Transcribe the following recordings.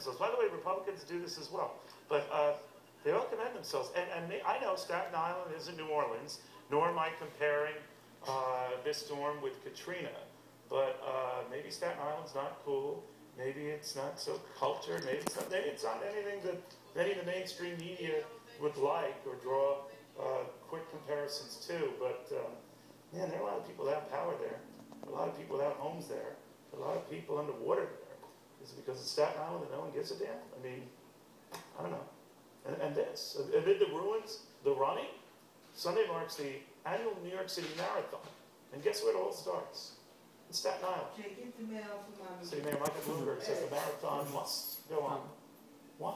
themselves. By the way, Republicans do this as well. But uh, they all commend themselves. And, and they, I know Staten Island isn't New Orleans, nor am I comparing uh, this storm with Katrina. But uh, maybe Staten Island's not cool. Maybe it's not so cultured. Maybe it's not, maybe it's not anything that many of the mainstream media would like or draw uh, quick comparisons to. But um, man, there are a lot of people without power there. A lot of people without homes there. A lot of people underwater there. Is it because it's Staten Island and no one gives a damn? I mean, I don't know. And, and this, amid the ruins, the running, Sunday marks the annual New York City Marathon. And guess where it all starts? In Staten Island. Can't get the mail from my. City Mayor Michael Bloomberg says the marathon must go on. Why?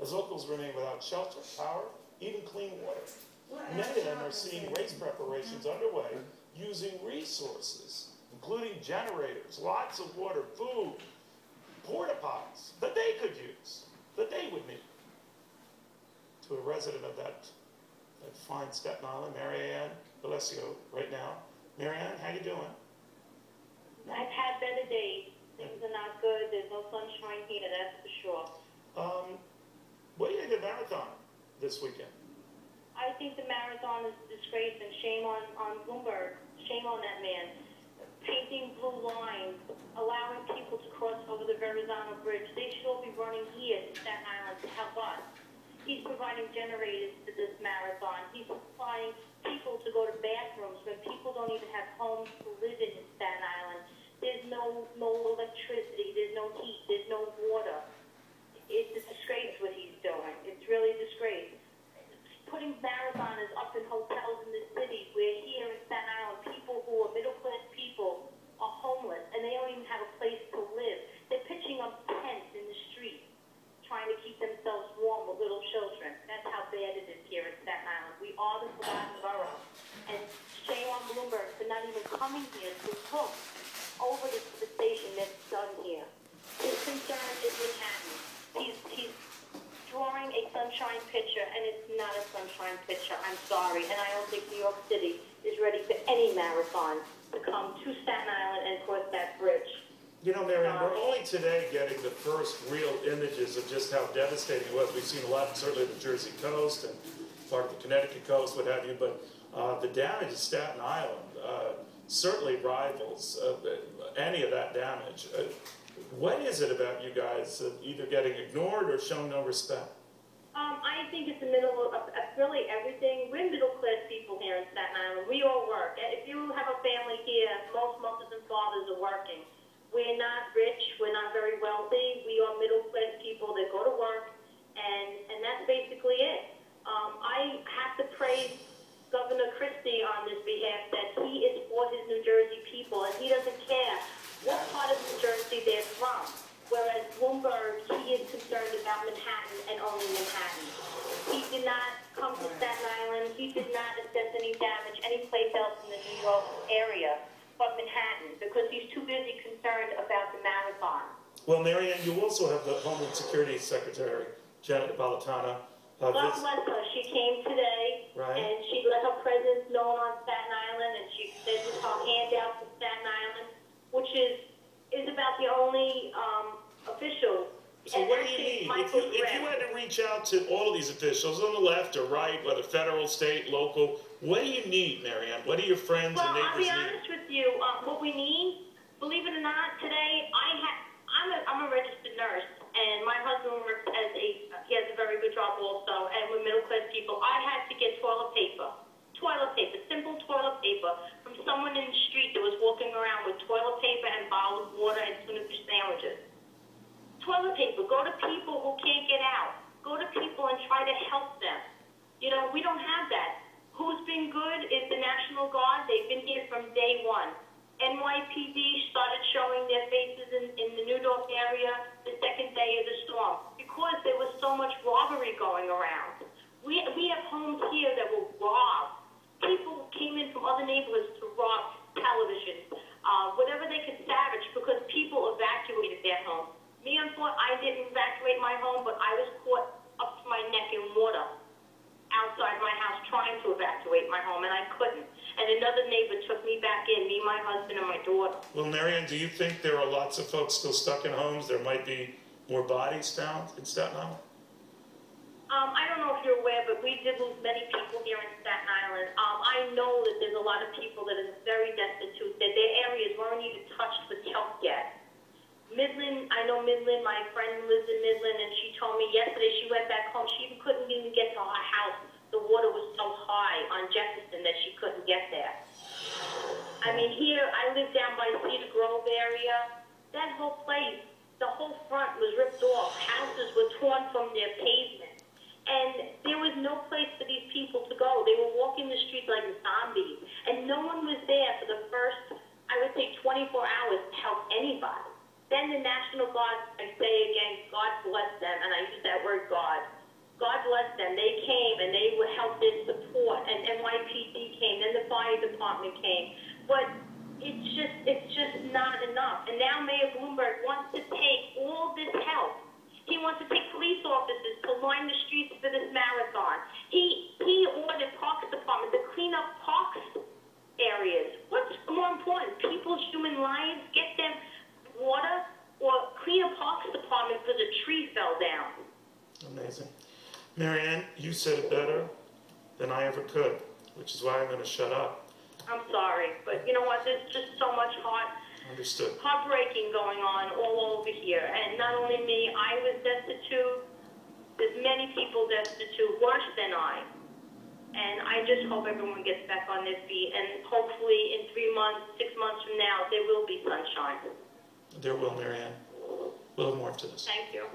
As locals remain without shelter, power, even clean water. Many of them are seeing race preparations underway using resources, including generators, lots of water, food, porta potties that they could use, that they would need. To a resident of that, that fine Staten Island, Marianne Alessio, right now. Marianne, how you doing? I've had better days. Things are not good. There's no sunshine here, that's for sure. Um, what do you think of the marathon this weekend? I think the marathon is a disgrace and shame on, on Bloomberg. Shame on that man. Painting blue lines, allowing people to Verrazano Bridge. They should all be running here to Staten Island to help us. He's providing generators to this marathon. He's supplying people to go to bathrooms when people don't even have homes to live in in Staten Island. There's no no electricity. There's no heat. There's no water. It's a disgrace what he's doing. It's really a disgrace. Putting marathoners up in hotels in the city where here in Staten Island, people who are middle class people are homeless and they don't even have a place to live. They're pitching up tents in the street trying to keep themselves warm with little children. That's how bad it is here in Staten Island. We are the forgotten borough. And shame on Bloomberg for not even coming here to look over the, the station that's done here. His concern is Manhattan. He's, he's drawing a sunshine picture, and it's not a sunshine picture. I'm sorry. And I don't think New York City is ready for any marathon to come to Staten Island and cross that bridge. You know, Marianne, we're only today getting the first real images of just how devastating it was. We've seen a lot, certainly the Jersey coast and part of the Connecticut coast, what have you, but uh, the damage to Staten Island uh, certainly rivals any of that damage. Uh, what is it about you guys either getting ignored or shown no respect? Um, I think it's the middle of, of really everything. We're middle class people here in Staten Island. We all work. If you have a family here, most mothers and fathers are working. We're not rich. We're not very wealthy. We are middle class people that go to work, and and that's basically it. Um, I have to praise Governor Christie on this for his New Jersey people, and he doesn't care what part of New Jersey they're from. Whereas Bloomberg, he is concerned about Manhattan and only Manhattan. He did not come to Staten Island. He did not assess any damage anyplace else in the New York area but Manhattan because he's too busy concerned about the marathon. Well, Marianne, you also have the Homeland Security Secretary, Janet Napolitano. Uh, God bless her. She came today, right. and she let her presence known on Staten Island, and she said to her handout to Staten Island, which is is about the only um, official so and what do you need? If you, if you had to reach out to all of these officials on the left or right, whether federal, state, local, what do you need, Marianne? What do your friends well, and neighbors need? Well, I'll be honest with you. Uh, what we need, believe it or not, today I have. I'm a, I'm a registered nurse, and my husband works as a. He has a very good job also, and we're middle class people. I had to get toilet paper, toilet paper, simple toilet paper from someone in the street that was walking around with toilet paper and bottles of water and tuna fish sandwiches Go to people who can't get out. Go to people and try to help them. You know, we don't have that. Who's been good is the National Guard. They've been here from day one. NYPD started showing their faces in, in the New York area the second day of the storm because there was so much robbery going around. We, we have homes here that were robbed. People came in from other neighborhoods to rob televisions, uh, whatever they could savage because people evacuated their homes. Me, unfortunately, I didn't evacuate my home, but I was caught up to my neck in water outside my house trying to evacuate my home, and I couldn't. And another neighbor took me back in, me, my husband, and my daughter. Well, Marianne, do you think there are lots of folks still stuck in homes? There might be more bodies found in Staten Island? Um, I don't know if you're aware, but we did lose many people here in Staten Island. Um, I know that there's a lot of people that are very destitute, that their areas weren't even touched with health yet. Midland, I know Midland, my friend lives in Midland, and she told me yesterday she went back home, she even couldn't even get to her house. The water was so high on Jefferson that she couldn't get there. I mean, here, I live down by Cedar Grove area. That whole place, the whole front was ripped off. Houses were torn from their pavement. And there was no place for these people to go. They were walking the streets like zombies. And no one was there for the first, I would say, 24 hours to help anybody. Then the National Guard, I say again, God bless them, and I use that word God. God bless them. They came and they would help their support, and NYPD came, then the fire department came. But it's just, it's just not enough. And now Mayor Bloomberg wants to take all this help. He wants to take police officers to line the streets for this marathon. He he ordered Parks Department to clean up parks areas. What's more important? People's human lives. Get them water or clean a Parks Department because a tree fell down. Amazing. Marianne, you said it better than I ever could, which is why I'm going to shut up. I'm sorry, but you know what? There's just so much heart. Understood. heartbreaking going on all over here. And not only me, I was destitute. There's many people destitute, worse than I. And I just hope everyone gets back on their feet. And hopefully in three months, six months from now, there will be sunshine. There will, Marianne. We'll have more to this. Thank you.